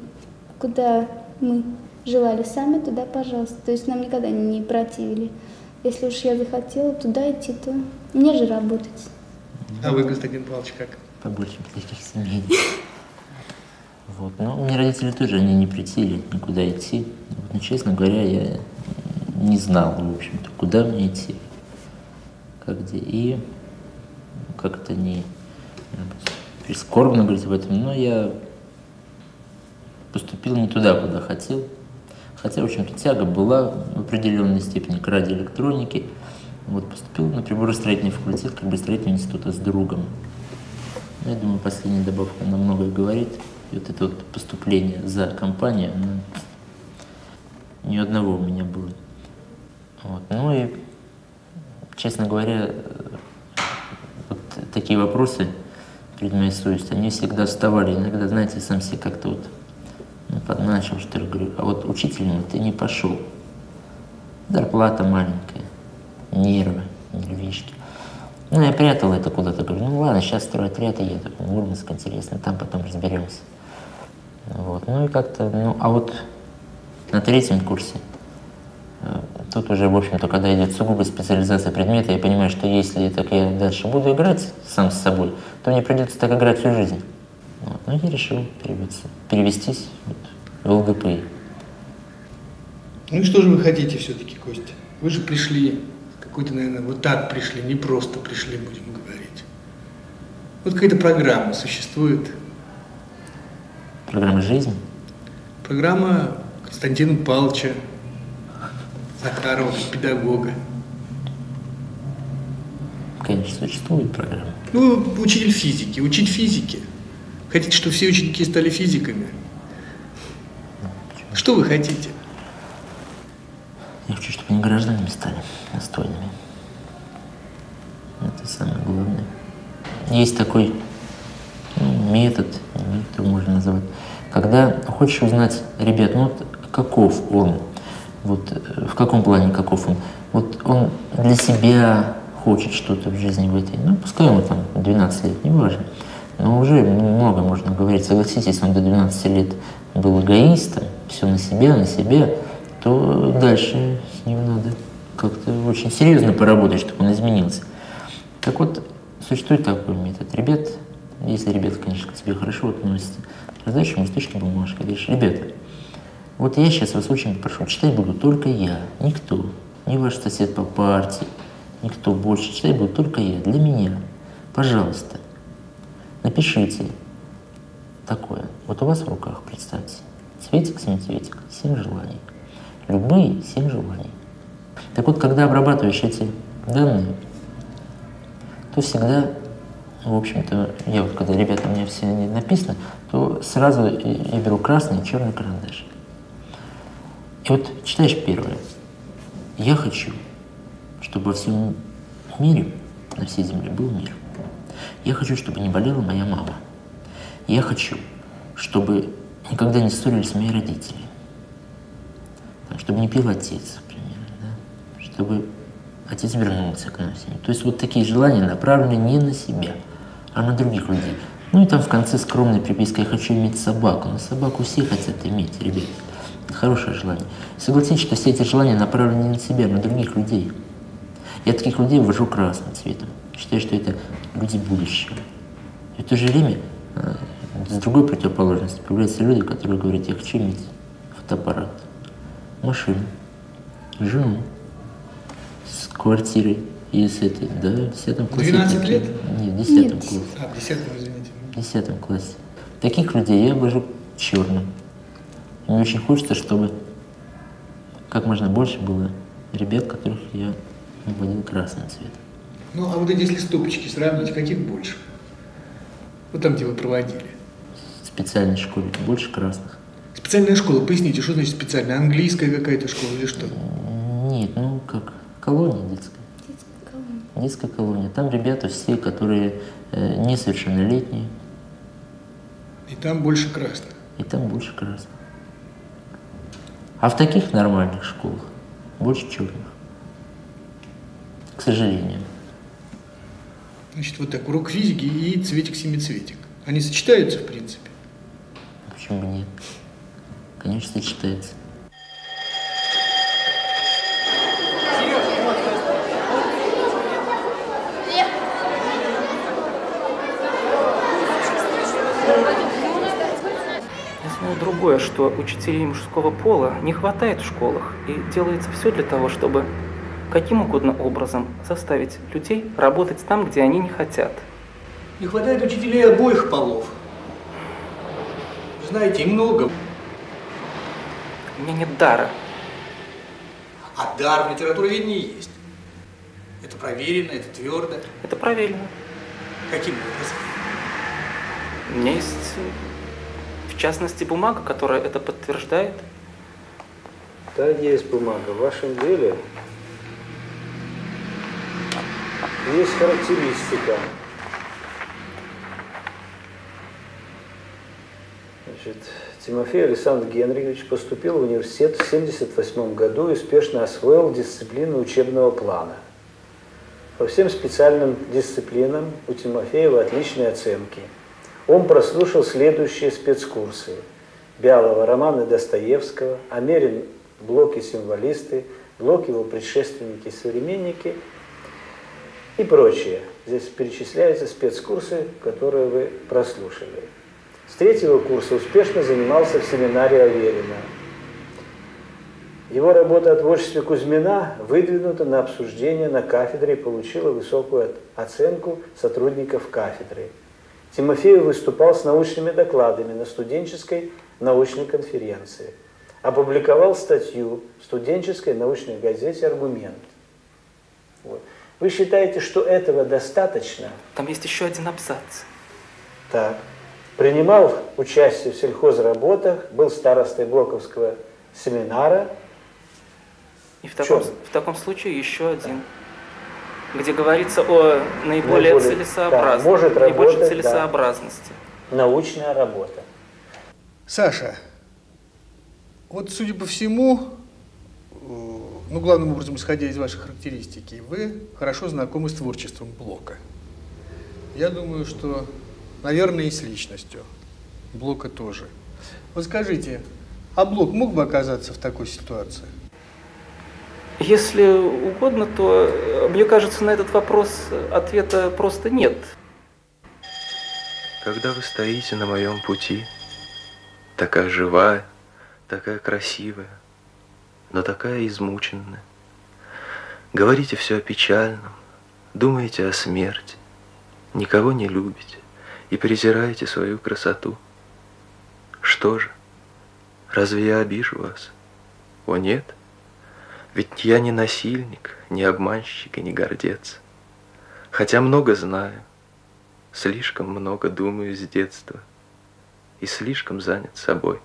куда мы желали сами, туда, пожалуйста. То есть нам никогда не противили. Если уж я захотела туда идти, то мне же работать. А вы, Константин Павлович, как? Побольше таких сомнений. Вот. Но у родители тоже, они не притили никуда идти. Но, честно говоря, я не знал, в общем-то, куда мне идти, как где. И как-то не прискорбно говорить об этом, но я поступил не туда, куда хотел. Хотя, в общем-то, тяга была в определенной степени к радиоэлектронике. Вот, поступил на приборостроительный факультет, как бы строительный института с другом. Ну, я думаю, последняя добавка нам многое говорит. Вот это вот поступление за компанию, ну, ни одного у меня было. Вот. Ну и, честно говоря, вот такие вопросы перед моей совестью, они всегда вставали. Иногда, знаете, сам себе как-то вот ну, подначил, что ли, говорю, а вот учителем ты не пошел. Зарплата маленькая, нервы, нервишки. Ну, я прятал это куда-то, говорю, ну ладно, сейчас второй отряд и еду, Мурманск, интересно, там потом разберемся. Вот, ну и как-то, ну, а вот на третьем курсе Тут уже, в общем-то, когда идет сугубо специализация предмета, я понимаю, что если так я дальше буду играть сам с собой, то мне придется так играть всю жизнь. Вот. Ну, я решил перевестись, перевестись вот, в ЛГПИ. Ну и что же вы хотите все-таки, Костя? Вы же пришли, какой-то, наверное, вот так пришли, не просто пришли, будем говорить. Вот какая-то программа существует. Программа жизни? Программа Константина Павловича Захарова, педагога. Конечно, существует программа. Ну, учитель физики, учить физики. Хотите, чтобы все ученики стали физиками? Почему? Что вы хотите? Я хочу, чтобы они гражданами стали, достойными. Это самое главное. Есть такой ну, метод, метод можно называть, когда хочешь узнать, ребят, ну вот каков он, вот э, в каком плане каков он? Вот он для себя хочет что-то в жизни в этой, ну, пускай ему там 12 лет, не важно. Но уже много можно говорить. Согласитесь, он до 12 лет был эгоистом, все на себя, на себя, то дальше с ним надо как-то очень серьезно поработать, чтобы он изменился. Так вот, существует такой метод. Ребят, если ребята, конечно, к тебе хорошо относятся, раздаешь ему листочки бумажки, говоришь, ребята, вот я сейчас вас очень прошу, читать буду только я, никто. Не ваш сосед по партии, никто больше. Читать буду только я, для меня. Пожалуйста, напишите такое. Вот у вас в руках, представьте, цветик, семицветик, семь желаний. Любые семь желаний. Так вот, когда обрабатываешь эти данные, то всегда, в общем-то, я вот когда ребята у меня все написано, то сразу я беру красный и черный карандаш. И вот читаешь первое. Я хочу, чтобы во всем мире, на всей земле был мир. Я хочу, чтобы не болела моя мама. Я хочу, чтобы никогда не ссорились мои родители. Чтобы не пил отец, например. Да? Чтобы отец вернулся к нам всем. То есть вот такие желания направлены не на себя, а на других людей. Ну и там в конце скромная приписка «Я хочу иметь собаку». Но собаку все хотят иметь, ребят. Это хорошее желание. Согласитесь, что все эти желания направлены не на себя, а на других людей. Я таких людей ввожу красным цветом. Считаю, что это люди будущего. И в то же время э, с другой противоположности появляются люди, которые говорят, я хочу иметь фотоаппарат, машину, жену, с квартирой и с этой, да, в 10 классе. 12 лет? Нет, в 10 классе. А, в 10 извините. В 10 классе. Таких людей я обожу черным. Мне очень хочется, чтобы как можно больше было ребят, которых я вводил красным цветом. Ну, а вот эти, если стопочки сравнить, каких больше? Вот там, где вы проводили. В специальной школе больше красных. Специальная школа, поясните, что значит специальная? Английская какая-то школа или что? Нет, ну как, колония детская. Детская колония. Там ребята все, которые э, несовершеннолетние. И там больше красных? И там больше красных. А в таких нормальных школах больше черных. К сожалению. Значит, вот так, урок физики и цветик-семицветик. Они сочетаются, в принципе? Почему бы нет? Конечно, сочетаются. Я другое, что учителей мужского пола не хватает в школах, и делается все для того, чтобы каким угодно образом заставить людей работать там, где они не хотят. Не хватает учителей обоих полов. Знаете, и много. У меня нет дара. А дар в литературоведении есть. Это проверено, это твердо. Это проверено. Каким образом? У меня есть, в частности, бумага, которая это подтверждает. Да, есть бумага. В вашем деле есть характеристика. Значит, Тимофей Александр Генрихович поступил в университет в 1978 году и успешно освоил дисциплину учебного плана. По всем специальным дисциплинам у Тимофеева отличные оценки. Он прослушал следующие спецкурсы. Бялого, романы Достоевского, Америн, блоки символисты, блок его предшественники-современники – и прочее. Здесь перечисляются спецкурсы, которые вы прослушали. С третьего курса успешно занимался в семинаре Аверина. Его работа о творчестве Кузьмина выдвинута на обсуждение на кафедре и получила высокую оценку сотрудников кафедры. Тимофеев выступал с научными докладами на студенческой научной конференции. Опубликовал статью в студенческой научной газете «Аргумент». Вот. Вы считаете, что этого достаточно? Там есть еще один абзац. Так. Принимал участие в сельхозработах, был старостой Блоковского семинара. И в таком, в таком случае еще один, да. Где говорится о наиболее, наиболее целесообразности. Да, может работать, целесообразности. Да. Научная работа. Саша, вот судя по всему, ну, главным образом, исходя из вашей характеристики, вы хорошо знакомы с творчеством Блока. Я думаю, что, наверное, и с личностью Блока тоже. Вот скажите, а Блок мог бы оказаться в такой ситуации? Если угодно, то, мне кажется, на этот вопрос ответа просто нет. Когда вы стоите на моем пути, такая живая, такая красивая, но такая измученная. Говорите все о печальном, думаете о смерти, никого не любите и презираете свою красоту. Что же, разве я обижу вас? О нет, ведь я не насильник, не обманщик и не гордец. Хотя много знаю, слишком много думаю с детства и слишком занят собой.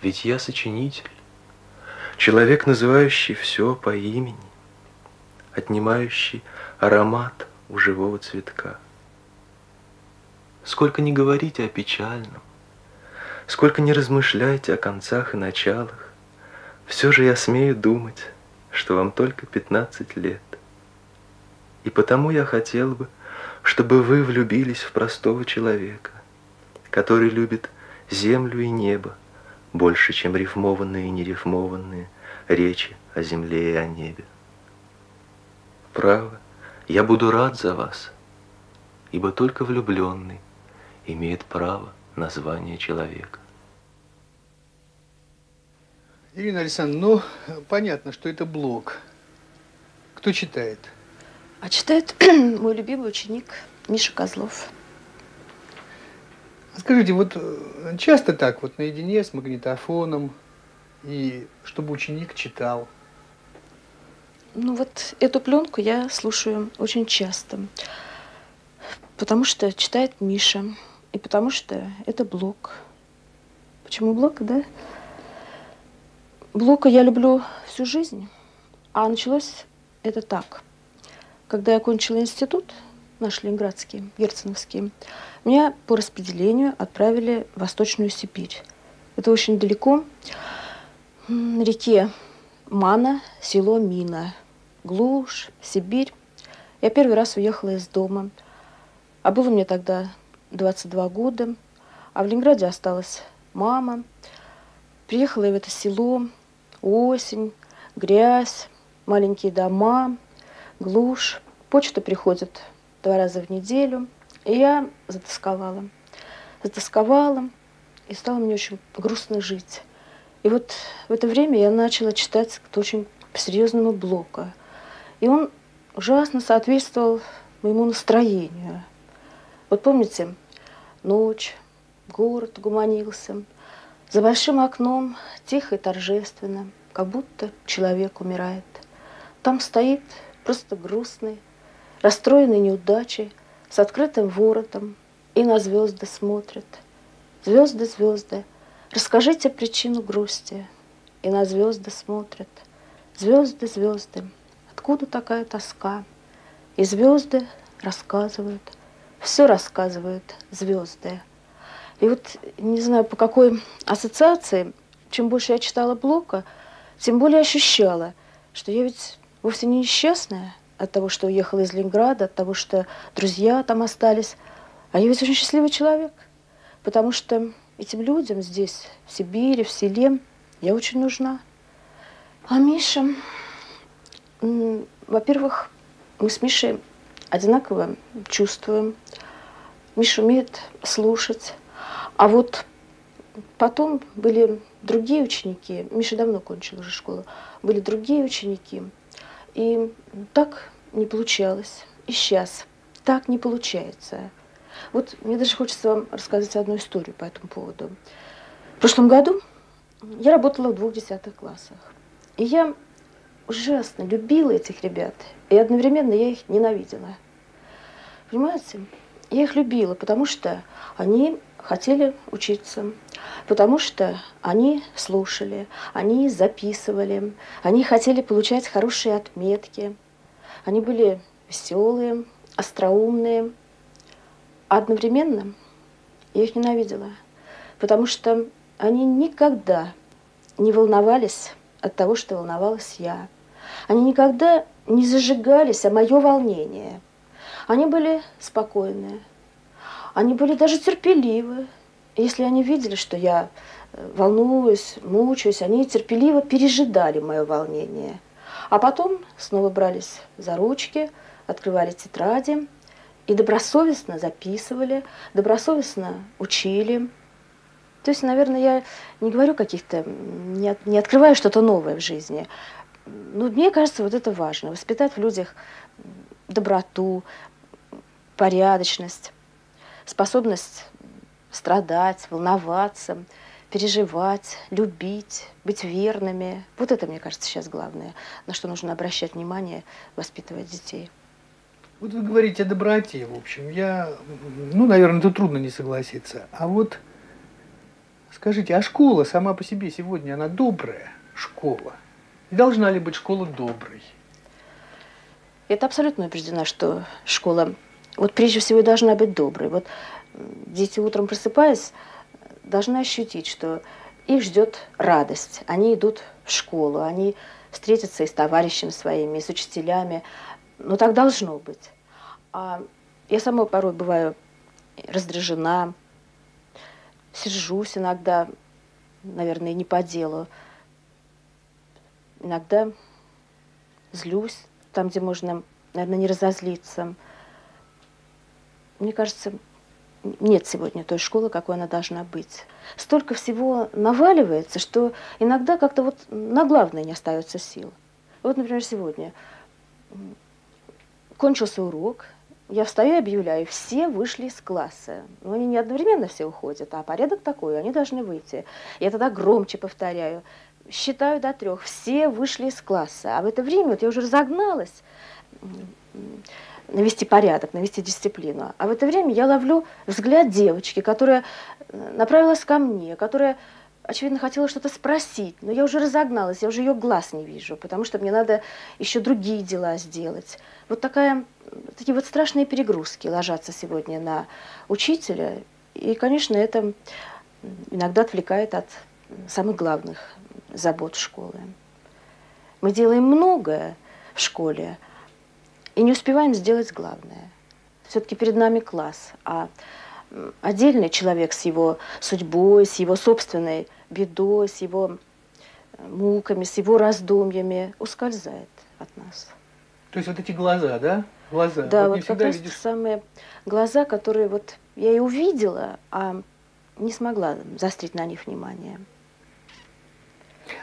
Ведь я сочинитель, человек, называющий все по имени, отнимающий аромат у живого цветка. Сколько не говорите о печальном, сколько не размышляйте о концах и началах, все же я смею думать, что вам только 15 лет. И потому я хотел бы, чтобы вы влюбились в простого человека, который любит землю и небо больше, чем рифмованные и нерифмованные речи о земле и о небе. Право, я буду рад за вас, ибо только влюбленный имеет право на звание человека. Ирина Александровна, ну, понятно, что это блог. Кто читает? А читает мой любимый ученик Миша Козлов. Скажите, вот э, часто так, вот наедине с магнитофоном, и чтобы ученик читал? Ну вот эту пленку я слушаю очень часто, потому что читает Миша, и потому что это блог. Почему блог, да? Блока я люблю всю жизнь, а началось это так. Когда я окончила институт, наш ленинградский, герценовский, меня по распределению отправили в Восточную Сибирь. Это очень далеко, на реке Мана, село Мина, глушь, Сибирь. Я первый раз уехала из дома, а было мне тогда 22 года, а в Ленинграде осталась мама. Приехала я в это село, осень, грязь, маленькие дома, глушь. Почта приходит два раза в неделю. И я затасковала. Затасковала, и стало мне очень грустно жить. И вот в это время я начала читать очень серьезному Блока. И он ужасно соответствовал моему настроению. Вот помните, ночь, город гуманился, за большим окном тихо и торжественно, как будто человек умирает. Там стоит просто грустный, расстроенный неудачей, с открытым воротом и на звезды смотрит. Звезды, звезды, расскажите причину грусти. И на звезды смотрят. Звезды, звезды, откуда такая тоска? И звезды рассказывают, все рассказывают звезды. И вот не знаю, по какой ассоциации, чем больше я читала Блока, тем более ощущала, что я ведь вовсе не несчастная от того, что уехала из Ленинграда, от того, что друзья там остались, а я ведь очень счастливый человек, потому что этим людям здесь, в Сибири, в селе, я очень нужна. А Миша, во-первых, мы с Мишей одинаково чувствуем. Миша умеет слушать, а вот потом были другие ученики, Миша давно кончил уже школу, были другие ученики, и так не получалось. И сейчас так не получается. Вот мне даже хочется вам рассказать одну историю по этому поводу. В прошлом году я работала в двух десятых классах. И я ужасно любила этих ребят. И одновременно я их ненавидела. Понимаете? Я их любила, потому что они хотели учиться, потому что они слушали, они записывали, они хотели получать хорошие отметки, они были веселые, остроумные. А одновременно я их ненавидела, потому что они никогда не волновались от того, что волновалась я. Они никогда не зажигались о мое волнение. Они были спокойные, они были даже терпеливы. Если они видели, что я э, волнуюсь, мучаюсь, они терпеливо пережидали мое волнение. А потом снова брались за ручки, открывали тетради и добросовестно записывали, добросовестно учили. То есть, наверное, я не говорю каких-то, не, от, не открываю что-то новое в жизни. Но мне кажется, вот это важно, воспитать в людях доброту, порядочность способность страдать, волноваться, переживать, любить, быть верными. Вот это, мне кажется, сейчас главное, на что нужно обращать внимание, воспитывать детей. Вот вы говорите о доброте, в общем. Я, ну, наверное, тут трудно не согласиться. А вот Скажите, а школа сама по себе сегодня, она добрая школа? И должна ли быть школа доброй? Это абсолютно убеждена, что школа, вот прежде всего, должна быть доброй. Вот дети утром просыпаясь, должны ощутить, что их ждет радость. Они идут в школу, они встретятся и с товарищами своими, и с учителями. Но так должно быть. А я сама порой бываю раздражена, сижусь иногда, наверное, не по делу. Иногда злюсь там, где можно, наверное, не разозлиться. Мне кажется, нет сегодня той школы, какой она должна быть. Столько всего наваливается, что иногда как-то вот на главное не остается сил. Вот, например, сегодня кончился урок, я встаю и объявляю, все вышли из класса. Но они не одновременно все уходят, а порядок такой, они должны выйти. Я тогда громче повторяю, считаю до трех, все вышли из класса. А в это время вот я уже разогналась, навести порядок, навести дисциплину. А в это время я ловлю взгляд девочки, которая э, направилась ко мне, которая, очевидно, хотела что-то спросить, но я уже разогналась, я уже ее глаз не вижу, потому что мне надо еще другие дела сделать. Вот такая, такие вот страшные перегрузки ложатся сегодня на учителя, и, конечно, это иногда отвлекает от самых главных забот школы. Мы делаем многое в школе, и не успеваем сделать главное. Все-таки перед нами класс, а отдельный человек с его судьбой, с его собственной бедой, с его э, муками, с его раздумьями ускользает от нас. То есть вот эти глаза, да? Глаза. Да, вот, вот как раз видишь... самые глаза, которые вот я и увидела, а не смогла заострить на них внимание.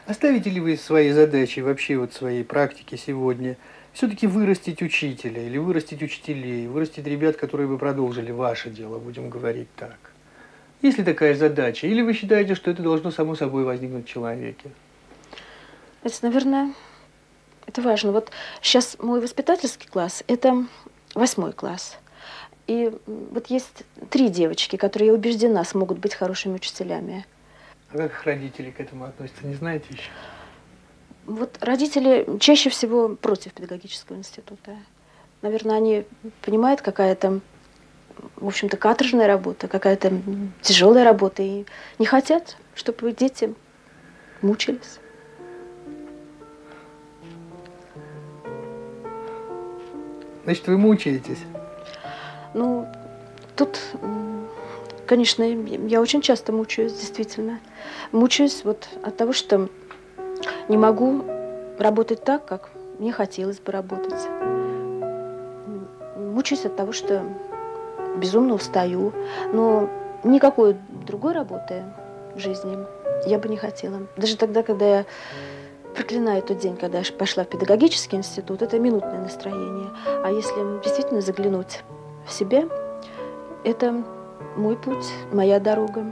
Оставите ли вы свои задачи, вообще вот своей практики сегодня – все-таки вырастить учителя или вырастить учителей, вырастить ребят, которые бы продолжили ваше дело, будем говорить так. Есть ли такая задача? Или вы считаете, что это должно само собой возникнуть в человеке? Это, наверное, это важно. Вот сейчас мой воспитательский класс – это восьмой класс. И вот есть три девочки, которые, я убеждена, смогут быть хорошими учителями. А как их родители к этому относятся, не знаете еще? Вот родители чаще всего против педагогического института. Наверное, они понимают, какая то в общем-то, каторжная работа, какая-то тяжелая работа, и не хотят, чтобы дети мучились. Значит, вы мучаетесь? Ну, тут, конечно, я очень часто мучаюсь, действительно. Мучаюсь вот от того, что не могу работать так, как мне хотелось бы работать. Мучаюсь от того, что безумно устаю, но никакой другой работы в жизни я бы не хотела. Даже тогда, когда я проклинаю тот день, когда я пошла в педагогический институт, это минутное настроение. А если действительно заглянуть в себя, это мой путь, моя дорога.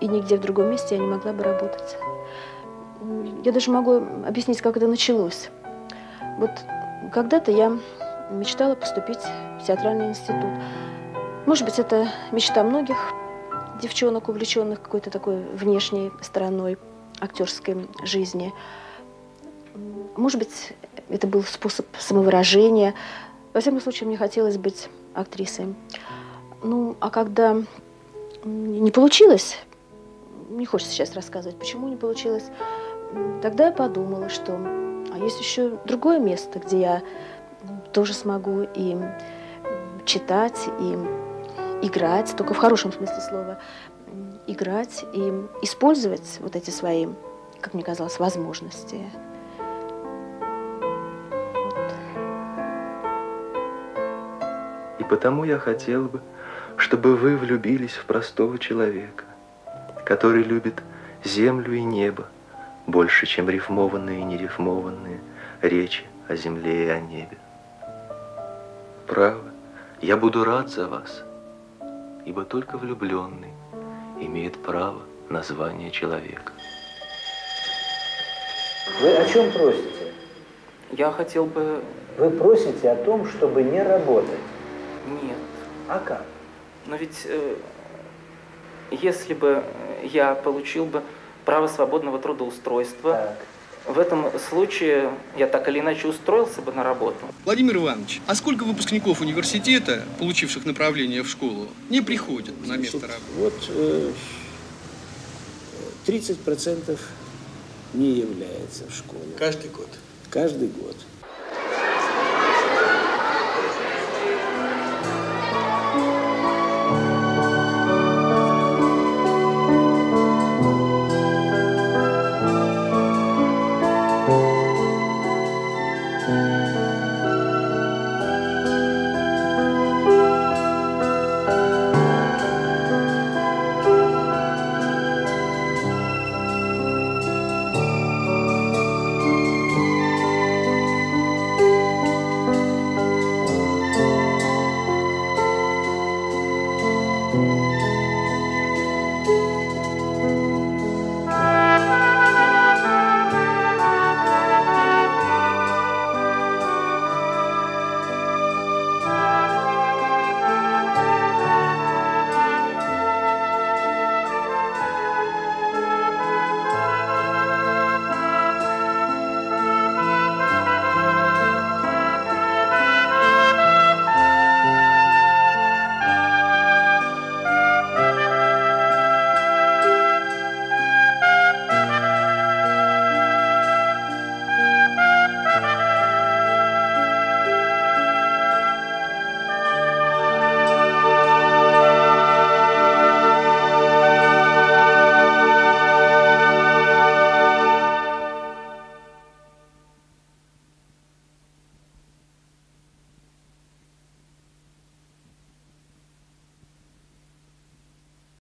И нигде в другом месте я не могла бы работать. Я даже могу объяснить, как это началось. Вот когда-то я мечтала поступить в театральный институт. Может быть, это мечта многих девчонок, увлеченных какой-то такой внешней стороной актерской жизни. Может быть, это был способ самовыражения. Во всяком случае, мне хотелось быть актрисой. Ну, а когда не получилось, не хочется сейчас рассказывать, почему не получилось, Тогда я подумала, что а есть еще другое место, где я тоже смогу и читать, и играть, только в хорошем смысле слова, играть и использовать вот эти свои, как мне казалось, возможности. И потому я хотел бы, чтобы вы влюбились в простого человека, который любит землю и небо, больше, чем рифмованные и нерифмованные речи о земле и о небе. Право, я буду рад за вас, ибо только влюбленный имеет право на звание человека. Вы о чем просите? Я хотел бы... Вы просите о том, чтобы не работать? Нет. А как? Но ведь э, если бы я получил бы право свободного трудоустройства, так. В этом случае я так или иначе устроился бы на работу. Владимир Иванович, а сколько выпускников университета, получивших направление в школу, не приходят на место работы? Вот э, 30% не является в школу. Каждый год? Каждый год.